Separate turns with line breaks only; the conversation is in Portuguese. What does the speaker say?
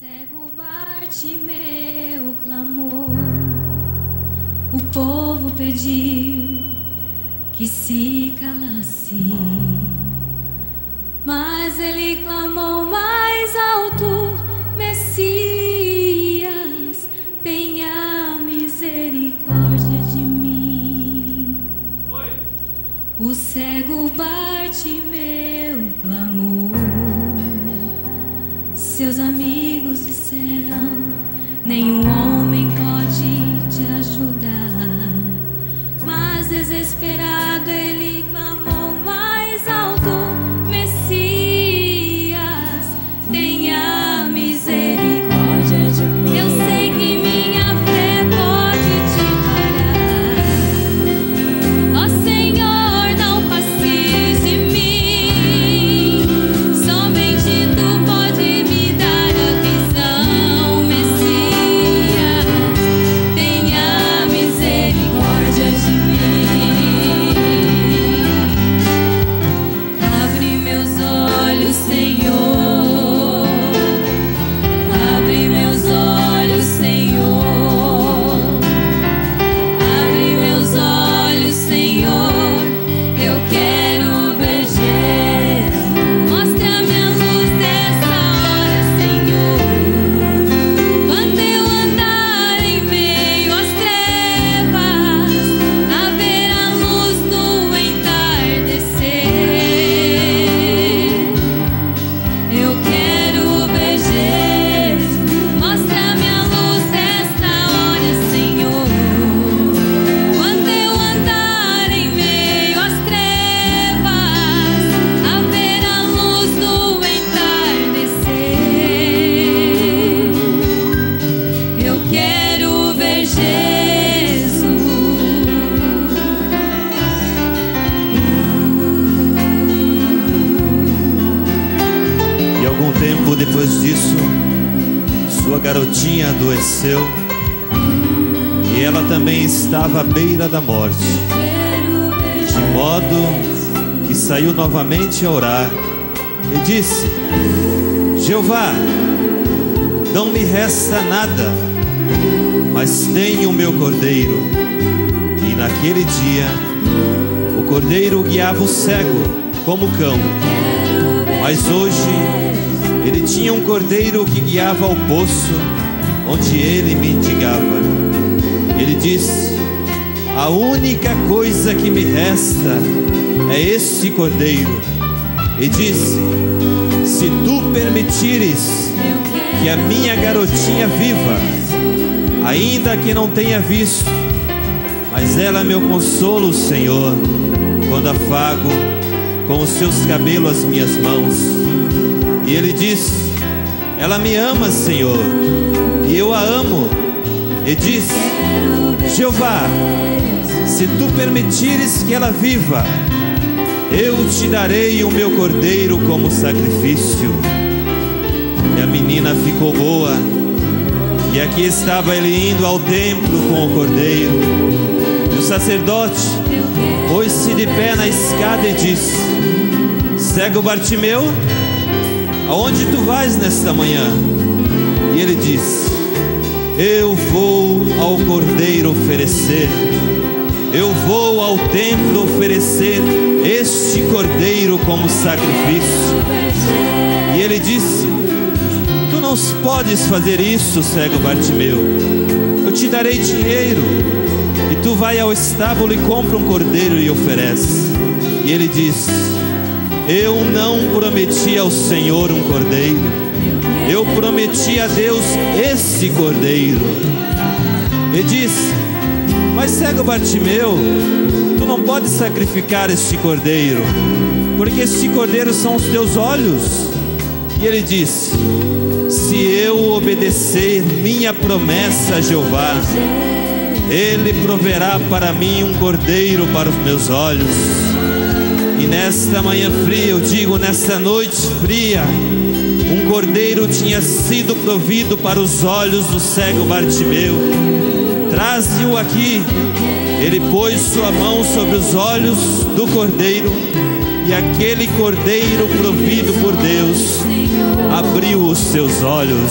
cego Bartimeu clamou, o povo pediu que se calasse, mas ele clamou mais alto: Messias, tenha misericórdia de mim. O cego Bartimeu
depois disso, sua garotinha adoeceu e ela também estava à beira da morte, de modo que saiu novamente a orar e disse: Jeová, não me resta nada, mas tenho o meu cordeiro. E naquele dia, o cordeiro guiava o cego como cão. Mas hoje ele tinha um cordeiro que guiava ao poço, onde ele mendigava. Ele disse: A única coisa que me resta é esse cordeiro. E disse: Se tu permitires que a minha garotinha viva, ainda que não tenha visto, mas ela é meu consolo, Senhor, quando afago com os seus cabelos as minhas mãos. E ele disse: Ela me ama, Senhor, e eu a amo. E disse: Jeová, se tu permitires que ela viva, eu te darei o meu cordeiro como sacrifício. E a menina ficou boa. E aqui estava ele indo ao templo com o cordeiro. E o sacerdote pôs-se de pé na escada e disse: Cego Bartimeu, aonde tu vais nesta manhã? E ele disse: Eu vou ao cordeiro oferecer. Eu vou ao templo oferecer este cordeiro como sacrifício. E ele disse: Tu não podes fazer isso, cego Bartimeu. Eu te darei dinheiro. E tu vai ao estábulo e compra um cordeiro e oferece. E ele disse: Eu não prometi ao Senhor um cordeiro. Eu prometi a Deus esse cordeiro. E disse: Mas cego Bartimeu, tu não podes sacrificar este cordeiro, porque este cordeiro são os teus olhos. E ele disse: Se eu obedecer minha promessa a Jeová, ele proverá para mim um cordeiro para os meus olhos. E nesta manhã fria, eu digo, nesta noite fria, um cordeiro tinha sido provido para os olhos do cego Bartimeu. Traze-o aqui. Ele pôs sua mão sobre os olhos do cordeiro, e aquele cordeiro provido por Deus abriu os seus
olhos.